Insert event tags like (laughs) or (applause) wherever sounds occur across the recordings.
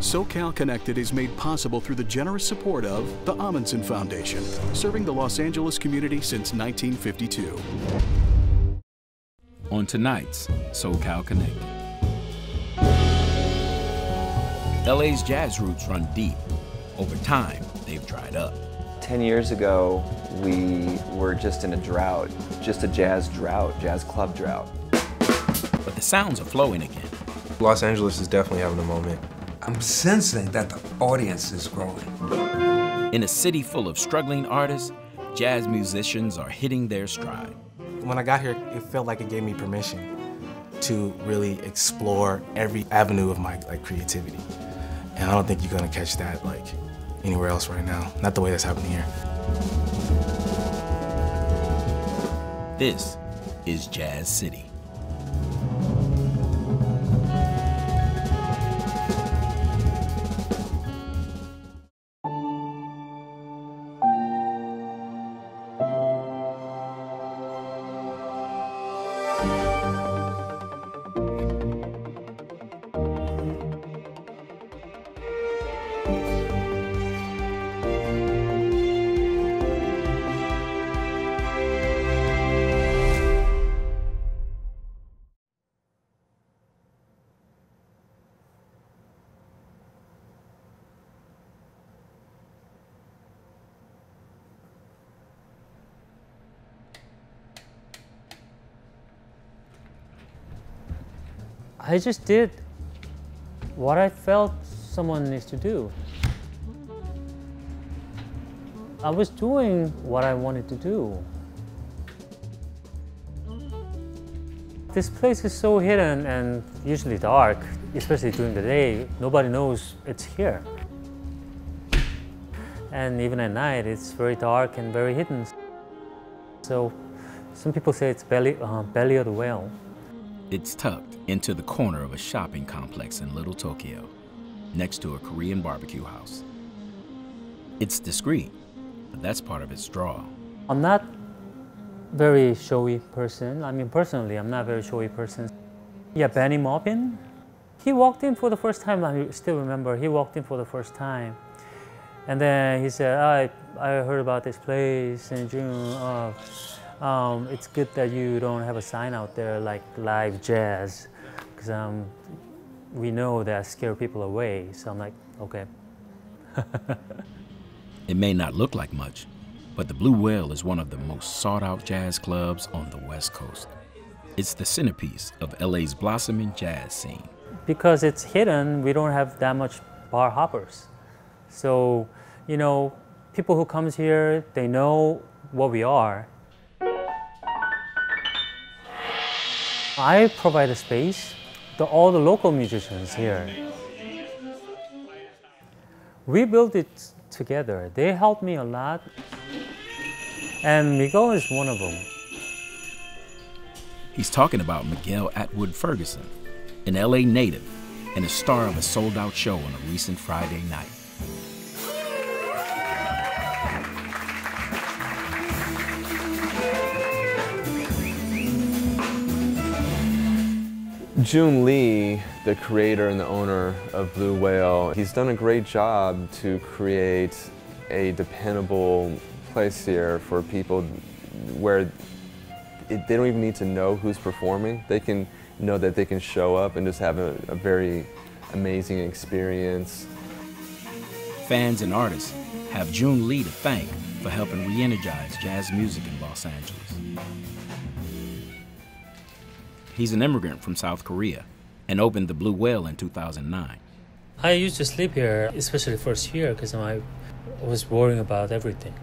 SoCal Connected is made possible through the generous support of the Ahmanson Foundation, serving the Los Angeles community since 1952. On tonight's SoCal Connected. LA's jazz roots run deep. Over time, they've dried up. 10 years ago, we were just in a drought, just a jazz drought, jazz club drought. But the sounds are flowing again. Los Angeles is definitely having a moment. I'm sensing that the audience is growing. In a city full of struggling artists, jazz musicians are hitting their stride. When I got here, it felt like it gave me permission to really explore every avenue of my like creativity. And I don't think you're gonna catch that like anywhere else right now. Not the way that's happening here. This is Jazz City. I just did what I felt someone needs to do. I was doing what I wanted to do. This place is so hidden and usually dark, especially during the day. Nobody knows it's here. And even at night, it's very dark and very hidden. So some people say it's belly, uh, belly of the whale. It's tucked into the corner of a shopping complex in Little Tokyo, next to a Korean barbecue house. It's discreet, but that's part of its draw. I'm not very showy person. I mean, personally, I'm not a very showy person. Yeah, Bennie Maupin, he walked in for the first time. I still remember, he walked in for the first time. And then he said, I, I heard about this place in June. Uh, um, it's good that you don't have a sign out there like live jazz, because um, we know that scare people away. So I'm like, okay. (laughs) it may not look like much, but the Blue Whale is one of the most sought out jazz clubs on the West Coast. It's the centerpiece of LA's blossoming jazz scene. Because it's hidden, we don't have that much bar hoppers. So, you know, people who comes here, they know what we are, I provide a space to all the local musicians here. We built it together. They helped me a lot. And Miguel is one of them. He's talking about Miguel Atwood Ferguson, an LA native and a star of a sold out show on a recent Friday night. Joon Lee, the creator and the owner of Blue Whale, he's done a great job to create a dependable place here for people where it, they don't even need to know who's performing. They can know that they can show up and just have a, a very amazing experience. Fans and artists have Joon Lee to thank for helping re-energize jazz music in Los Angeles. He's an immigrant from South Korea and opened the Blue Whale in 2009. I used to sleep here, especially first year, because I was worrying about everything.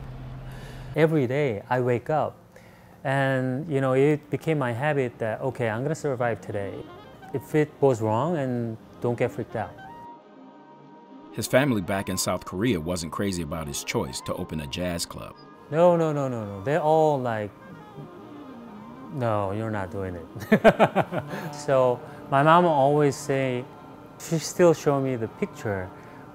Every day I wake up and you know it became my habit that okay, I'm gonna survive today. If it goes wrong and don't get freaked out. His family back in South Korea wasn't crazy about his choice to open a jazz club. No, no, no, no, no. They're all like no, you're not doing it. (laughs) so my mom always say, she still show me the picture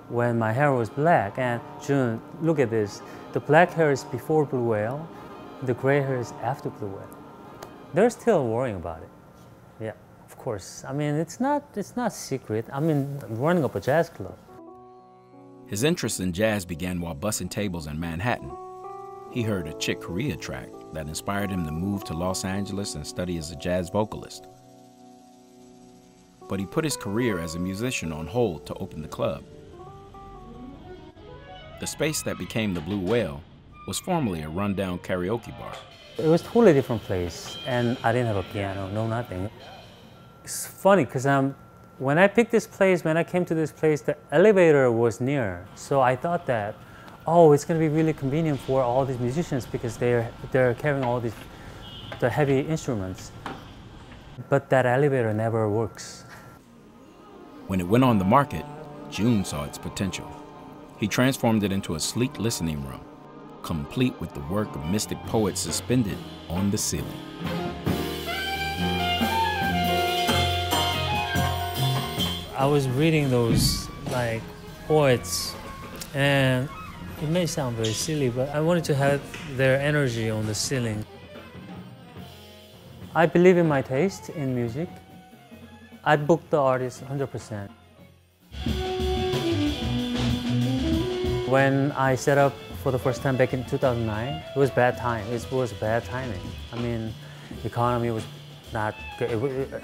when my hair was black. And Joon, look at this. The black hair is before Blue Whale, the gray hair is after Blue Whale. They're still worrying about it. Yeah, of course. I mean, it's not, it's not secret. I mean, running up a jazz club. His interest in jazz began while bussing tables in Manhattan. He heard a Chick Corea track that inspired him to move to Los Angeles and study as a jazz vocalist. But he put his career as a musician on hold to open the club. The space that became the Blue Whale was formerly a rundown karaoke bar. It was a totally different place, and I didn't have a piano, no nothing. It's funny because um, when I picked this place, when I came to this place, the elevator was near. So I thought that, oh, it's going to be really convenient for all these musicians because they're they're carrying all these the heavy instruments. But that elevator never works. When it went on the market, Joon saw its potential. He transformed it into a sleek listening room, complete with the work of mystic poets suspended on the ceiling. I was reading those like poets, and it may sound very silly, but I wanted to have their energy on the ceiling. I believe in my taste in music. I'd book the artist 100%. When I set up for the first time back in 2009, it was bad time. It was bad timing. I mean, the economy was not good.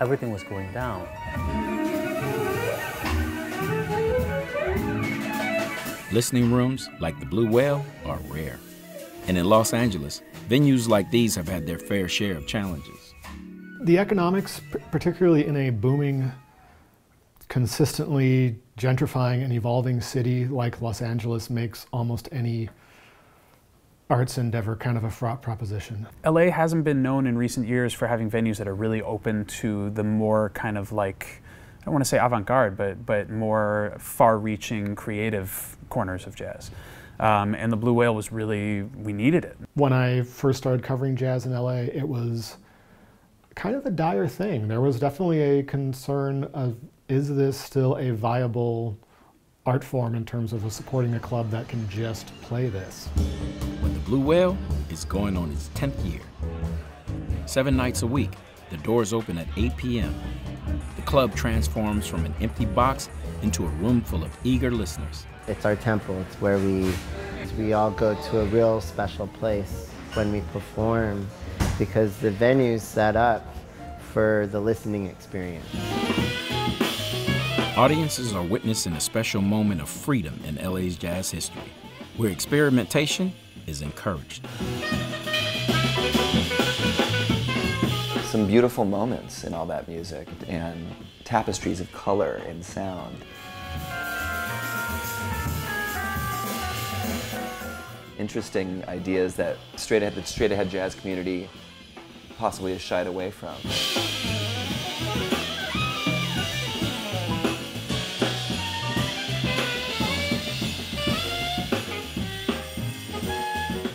Everything was going down. Listening rooms like the Blue Whale are rare. And in Los Angeles, venues like these have had their fair share of challenges. The economics, particularly in a booming, consistently gentrifying and evolving city like Los Angeles, makes almost any arts endeavor kind of a fraught proposition. LA hasn't been known in recent years for having venues that are really open to the more kind of like I don't want to say avant-garde, but but more far-reaching creative corners of jazz. Um, and the Blue Whale was really we needed it. When I first started covering jazz in LA, it was kind of a dire thing. There was definitely a concern of is this still a viable art form in terms of supporting a club that can just play this? But the Blue Whale is going on its 10th year. Seven nights a week, the doors open at 8 p.m. The club transforms from an empty box into a room full of eager listeners. It's our temple. It's where we we all go to a real special place when we perform because the venue's set up for the listening experience. Audiences are witnessing a special moment of freedom in LA's jazz history, where experimentation is encouraged. Some beautiful moments in all that music and tapestries of color and sound. Interesting ideas that straight ahead, the straight ahead jazz community possibly has shied away from.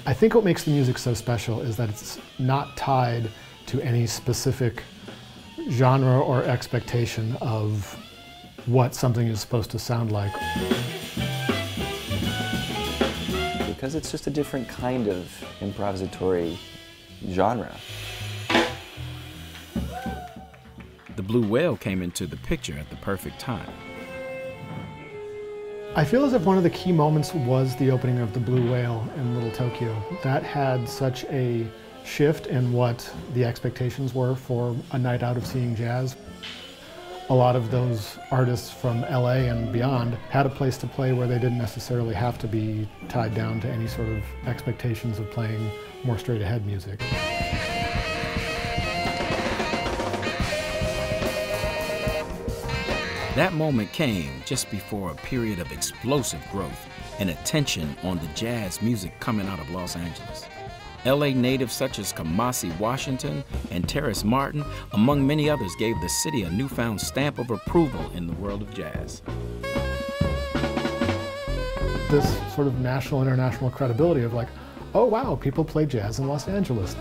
I think what makes the music so special is that it's not tied to any specific genre or expectation of what something is supposed to sound like. Because it's just a different kind of improvisatory genre. The Blue Whale came into the picture at the perfect time. I feel as if one of the key moments was the opening of the Blue Whale in Little Tokyo. That had such a shift in what the expectations were for a night out of seeing jazz. A lot of those artists from LA and beyond had a place to play where they didn't necessarily have to be tied down to any sort of expectations of playing more straight ahead music. That moment came just before a period of explosive growth and attention on the jazz music coming out of Los Angeles. LA natives such as Kamasi Washington and Terrace Martin, among many others, gave the city a newfound stamp of approval in the world of jazz. This sort of national, international credibility of like, oh wow, people play jazz in Los Angeles.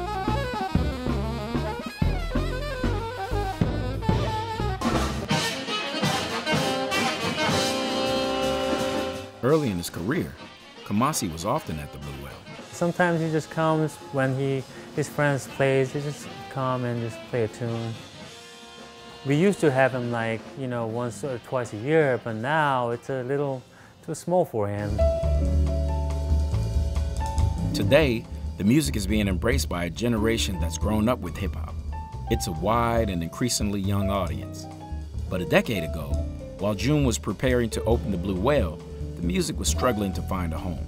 Early in his career, Kamasi was often at the Blue. Sometimes he just comes when he his friends plays. He just come and just play a tune. We used to have him like you know once or twice a year, but now it's a little too small for him. Today, the music is being embraced by a generation that's grown up with hip hop. It's a wide and increasingly young audience. But a decade ago, while Joon was preparing to open the Blue Whale, the music was struggling to find a home.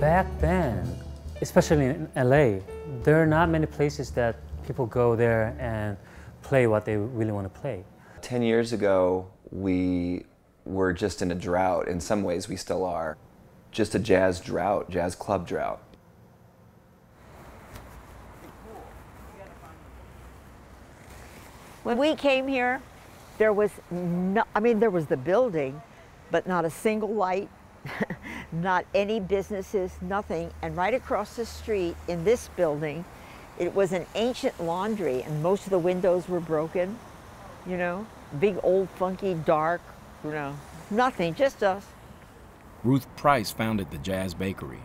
Back then, especially in LA, there are not many places that people go there and play what they really want to play. 10 years ago, we were just in a drought. In some ways, we still are. Just a jazz drought, jazz club drought. When we came here, there was no, I mean, there was the building, but not a single light, (laughs) not any businesses, nothing. And right across the street in this building, it was an ancient laundry and most of the windows were broken, you know, big old funky dark, you know, nothing, just us. Ruth Price founded the Jazz Bakery,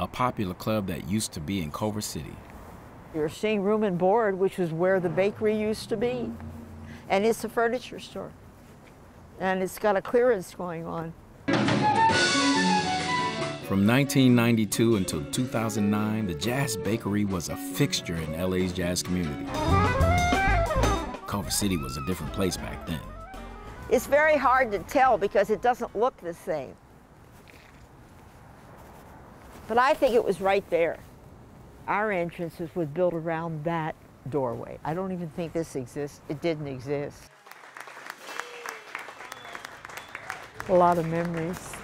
a popular club that used to be in Culver City. You're seeing room and board, which was where the bakery used to be. And it's a furniture store. And it's got a clearance going on. From 1992 until 2009, the Jazz Bakery was a fixture in LA's jazz community. Culver City was a different place back then. It's very hard to tell because it doesn't look the same. But I think it was right there. Our entrance was built around that doorway. I don't even think this exists. It didn't exist. A lot of memories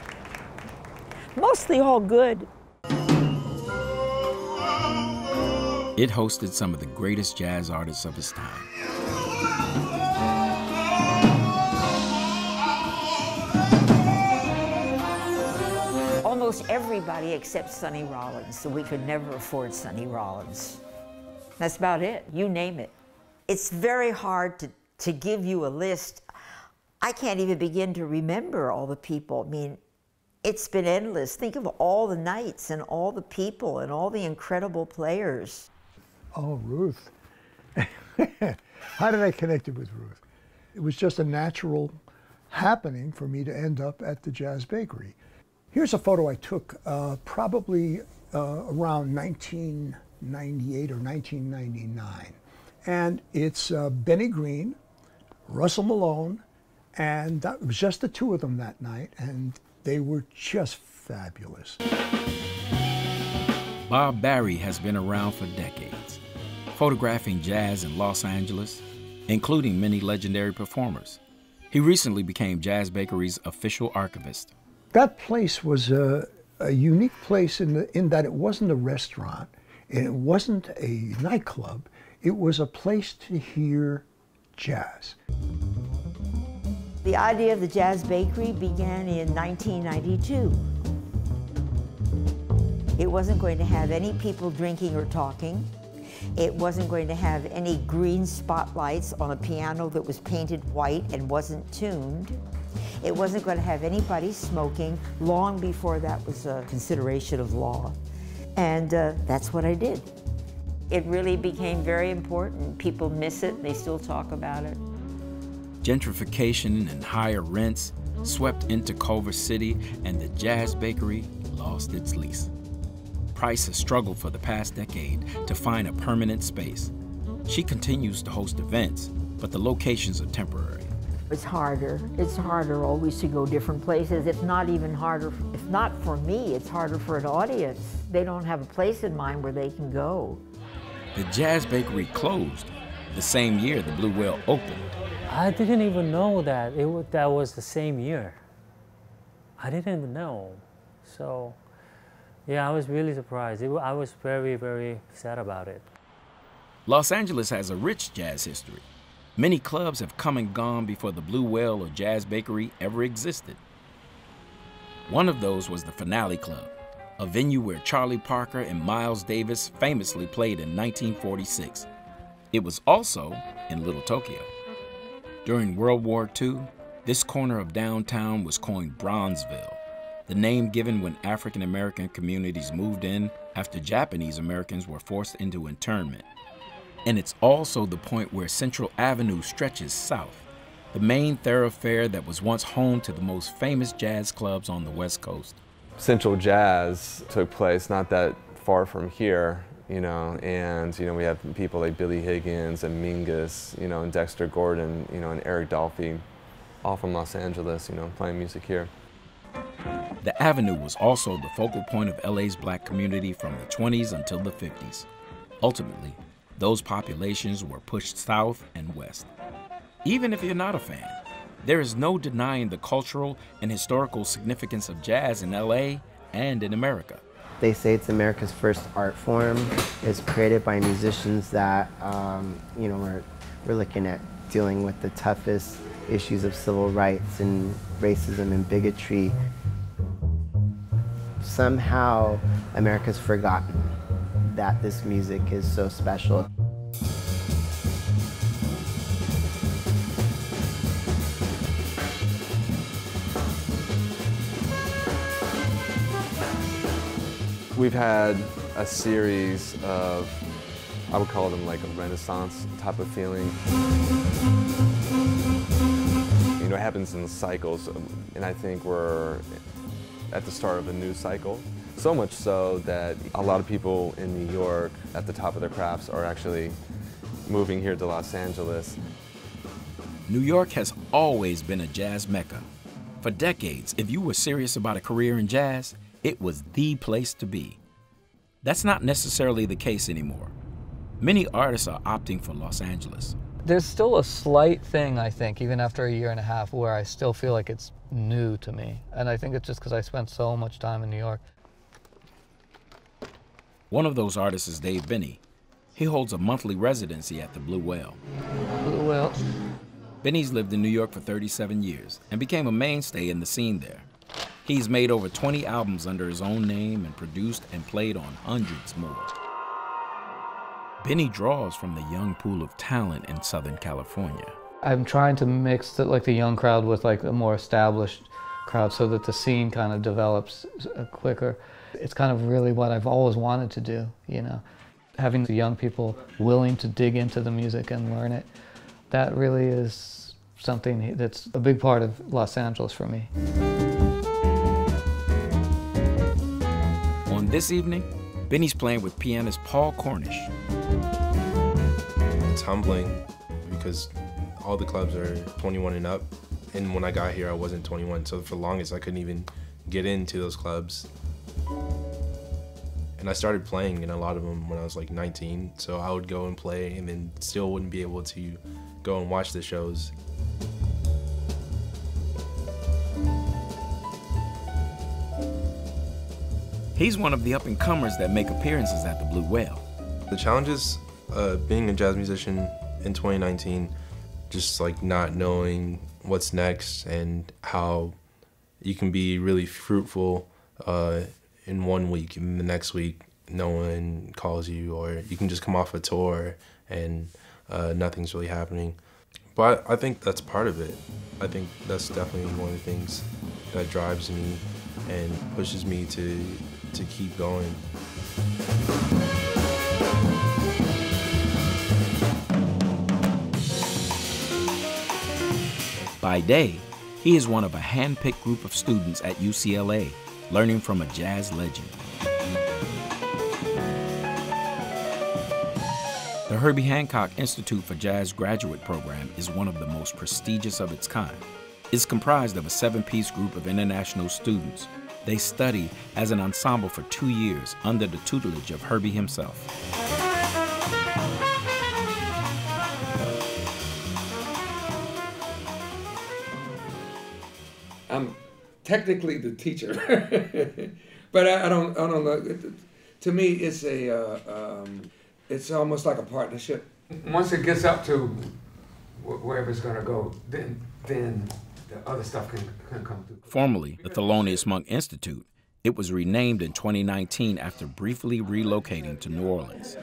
mostly all good. It hosted some of the greatest jazz artists of its time. Almost everybody except Sonny Rollins, so we could never afford Sonny Rollins. That's about it, you name it. It's very hard to, to give you a list. I can't even begin to remember all the people. I mean, it's been endless. Think of all the nights and all the people and all the incredible players. Oh, Ruth. (laughs) How did I connect it with Ruth? It was just a natural happening for me to end up at the Jazz Bakery. Here's a photo I took uh, probably uh, around 1998 or 1999. And it's uh, Benny Green, Russell Malone, and that, was just the two of them that night. And they were just fabulous. Bob Barry has been around for decades, photographing jazz in Los Angeles, including many legendary performers. He recently became Jazz Bakery's official archivist. That place was a, a unique place in, the, in that it wasn't a restaurant and it wasn't a nightclub. It was a place to hear jazz. The idea of the Jazz Bakery began in 1992. It wasn't going to have any people drinking or talking. It wasn't going to have any green spotlights on a piano that was painted white and wasn't tuned. It wasn't going to have anybody smoking long before that was a consideration of law. And uh, that's what I did. It really became very important. People miss it, they still talk about it. Gentrification and higher rents swept into Culver City, and the Jazz Bakery lost its lease. Price has struggled for the past decade to find a permanent space. She continues to host events, but the locations are temporary. It's harder. It's harder always to go different places. It's not even harder, it's not for me, it's harder for an audience. They don't have a place in mind where they can go. The Jazz Bakery closed the same year the Blue Whale opened. I didn't even know that it that was the same year. I didn't even know. So, yeah, I was really surprised. It, I was very, very sad about it. Los Angeles has a rich jazz history. Many clubs have come and gone before the Blue Whale or Jazz Bakery ever existed. One of those was the Finale Club, a venue where Charlie Parker and Miles Davis famously played in 1946. It was also in Little Tokyo. During World War II, this corner of downtown was coined Bronzeville, the name given when African American communities moved in after Japanese Americans were forced into internment. And it's also the point where Central Avenue stretches south. the main thoroughfare that was once home to the most famous jazz clubs on the West Coast. Central Jazz took place not that far from here, you know, and you know we have people like Billy Higgins and Mingus, you know, and Dexter Gordon, you know, and Eric Dolphy, all from Los Angeles, you know, playing music here. The Avenue was also the focal point of LA's black community from the 20s until the 50s. Ultimately, those populations were pushed south and west. Even if you're not a fan, there is no denying the cultural and historical significance of jazz in LA and in America. They say it's America's first art form. It's created by musicians that, um, you know, we're, we're looking at dealing with the toughest issues of civil rights and racism and bigotry. Somehow, America's forgotten that this music is so special. We've had a series of, I would call them like a renaissance type of feeling. You know, it happens in cycles, um, and I think we're at the start of a new cycle. So much so that a lot of people in New York at the top of their crafts are actually moving here to Los Angeles. New York has always been a jazz mecca. For decades, if you were serious about a career in jazz, it was the place to be. That's not necessarily the case anymore. Many artists are opting for Los Angeles. There's still a slight thing, I think, even after a year and a half, where I still feel like it's new to me. And I think it's just because I spent so much time in New York. One of those artists is Dave Binney. He holds a monthly residency at the Blue Whale. Blue Whale. Binney's lived in New York for 37 years and became a mainstay in the scene there. He's made over 20 albums under his own name and produced and played on hundreds more. Binney draws from the young pool of talent in Southern California. I'm trying to mix the, like the young crowd with like a more established crowd so that the scene kind of develops uh, quicker. It's kind of really what I've always wanted to do, you know. Having the young people willing to dig into the music and learn it, that really is something that's a big part of Los Angeles for me. This evening, Binney's playing with pianist Paul Cornish. It's humbling because all the clubs are 21 and up. And when I got here, I wasn't 21. So for the longest, I couldn't even get into those clubs. And I started playing in a lot of them when I was like 19. So I would go and play and then still wouldn't be able to go and watch the shows. He's one of the up and comers that make appearances at the Blue Whale. The challenges uh, being a jazz musician in 2019, just like not knowing what's next and how you can be really fruitful uh, in one week and the next week no one calls you or you can just come off a tour and uh, nothing's really happening. But I think that's part of it. I think that's definitely one of the things that drives me and pushes me to to keep going. By day, he is one of a hand-picked group of students at UCLA, learning from a jazz legend. The Herbie Hancock Institute for Jazz graduate program is one of the most prestigious of its kind. It's comprised of a seven-piece group of international students. They study as an ensemble for two years under the tutelage of Herbie himself. I'm technically the teacher, (laughs) but I, I, don't. I don't know. To me, it's a. Uh, um, it's almost like a partnership. Once it gets up to wherever it's going to go, then then the other stuff can, can come through. Formerly the Thelonious Monk Institute, it was renamed in 2019 after briefly relocating to New Orleans.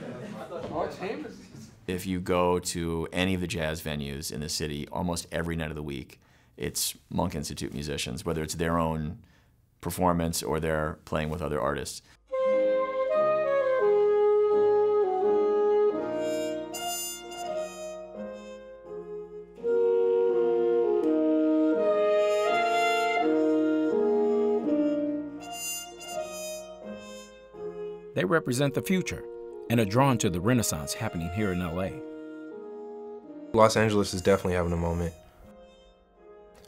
If you go to any of the jazz venues in the city, almost every night of the week, it's Monk Institute musicians, whether it's their own performance or they're playing with other artists. They represent the future and are drawn to the renaissance happening here in LA. Los Angeles is definitely having a moment,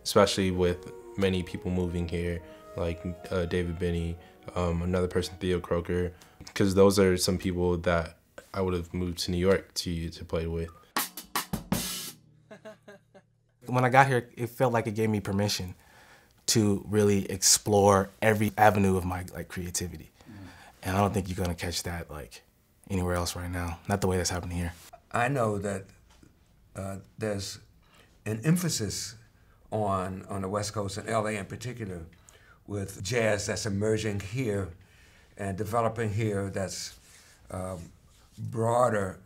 especially with many people moving here, like uh, David Binney, um, another person, Theo Croker, because those are some people that I would have moved to New York to to play with. (laughs) When I got here, it felt like it gave me permission to really explore every avenue of my like creativity. And I don't think you're gonna catch that like anywhere else right now. Not the way that's happening here. I know that uh, there's an emphasis on on the West Coast and LA in particular with jazz that's emerging here and developing here that's um, broader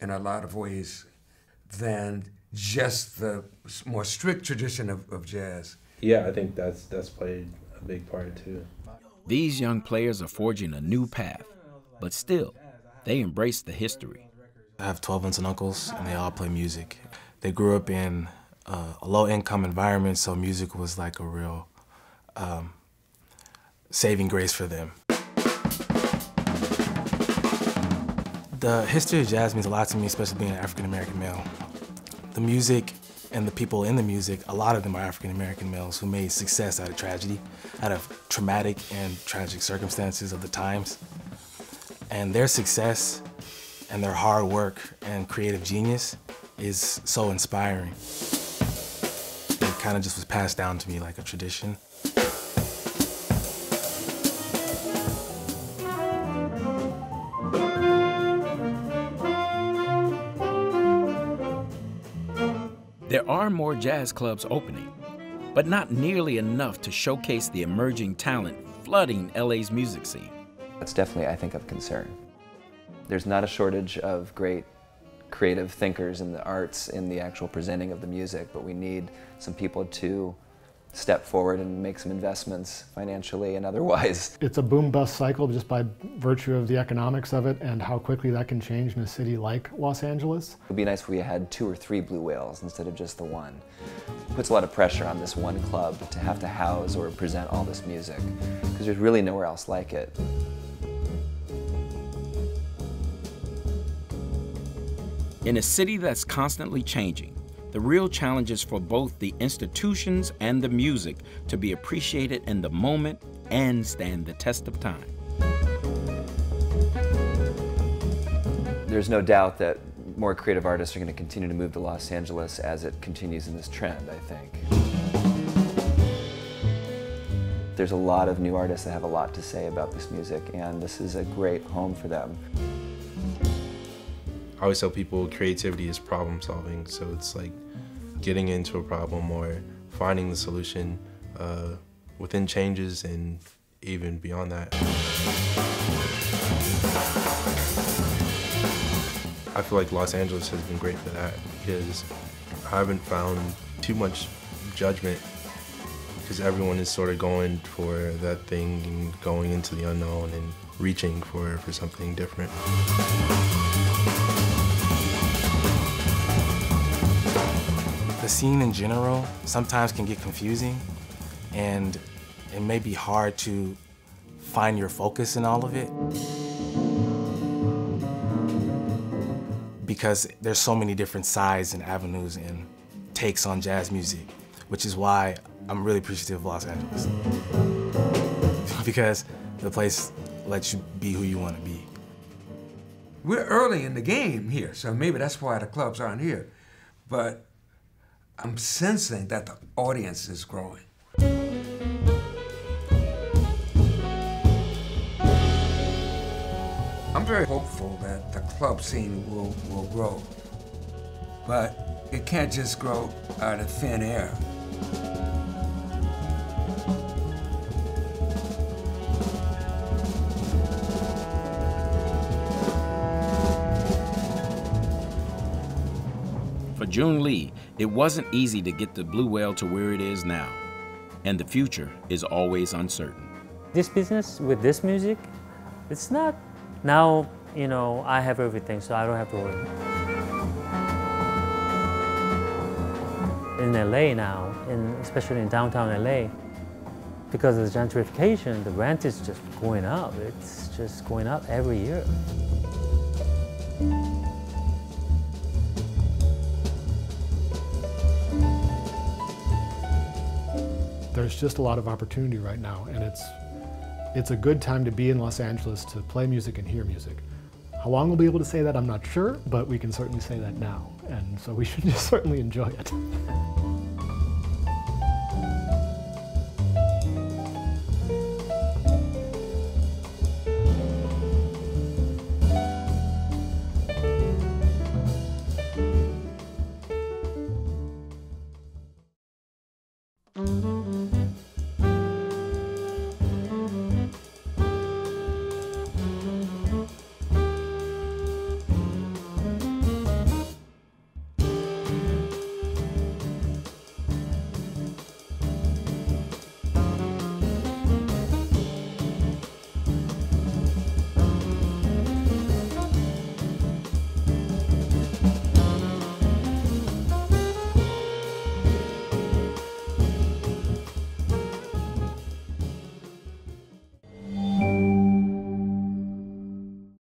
in a lot of ways than just the more strict tradition of, of jazz. Yeah, I think that's that's played a big part too. These young players are forging a new path, but still, they embrace the history. I have 12 aunts and uncles, and they all play music. They grew up in uh, a low-income environment, so music was like a real um, saving grace for them. The history of jazz means a lot to me, especially being an African-American male. The music and the people in the music, a lot of them are African American males who made success out of tragedy, out of traumatic and tragic circumstances of the times. And their success and their hard work and creative genius is so inspiring. It kind of just was passed down to me like a tradition. Are more jazz clubs opening, but not nearly enough to showcase the emerging talent flooding LA's music scene. That's definitely, I think, of concern. There's not a shortage of great creative thinkers in the arts in the actual presenting of the music, but we need some people to step forward and make some investments financially and otherwise. (laughs) It's a boom bust cycle just by virtue of the economics of it and how quickly that can change in a city like Los Angeles. It would be nice if we had two or three blue whales instead of just the one. It puts a lot of pressure on this one club to have to house or present all this music because there's really nowhere else like it. In a city that's constantly changing, the real challenge is for both the institutions and the music to be appreciated in the moment and stand the test of time. There's no doubt that more creative artists are going to continue to move to Los Angeles as it continues in this trend, I think. There's a lot of new artists that have a lot to say about this music, and this is a great home for them. I always tell people creativity is problem solving, so it's like getting into a problem or finding the solution uh, within changes and even beyond that. I feel like Los Angeles has been great for that because I haven't found too much judgment because everyone is sort of going for that thing and going into the unknown and reaching for, for something different. The scene in general sometimes can get confusing and it may be hard to find your focus in all of it because there's so many different sides and avenues and takes on jazz music, which is why I'm really appreciative of Los Angeles. (laughs) because the place lets you be who you want to be. We're early in the game here, so maybe that's why the clubs aren't here. But I'm sensing that the audience is growing. I'm very hopeful that the club scene will, will grow. But it can't just grow out of thin air. For Joon Lee, it wasn't easy to get the Blue Whale to where it is now, and the future is always uncertain. This business with this music, it's not now, you know, I have everything, so I don't have to worry. In LA now, in, especially in downtown LA, Because of the gentrification, the rent is just going up. It's just going up every year. There's just a lot of opportunity right now, and it's it's a good time to be in Los Angeles to play music and hear music. How long we'll be able to say that, I'm not sure, but we can certainly say that now, and so we (laughs) should just certainly enjoy it.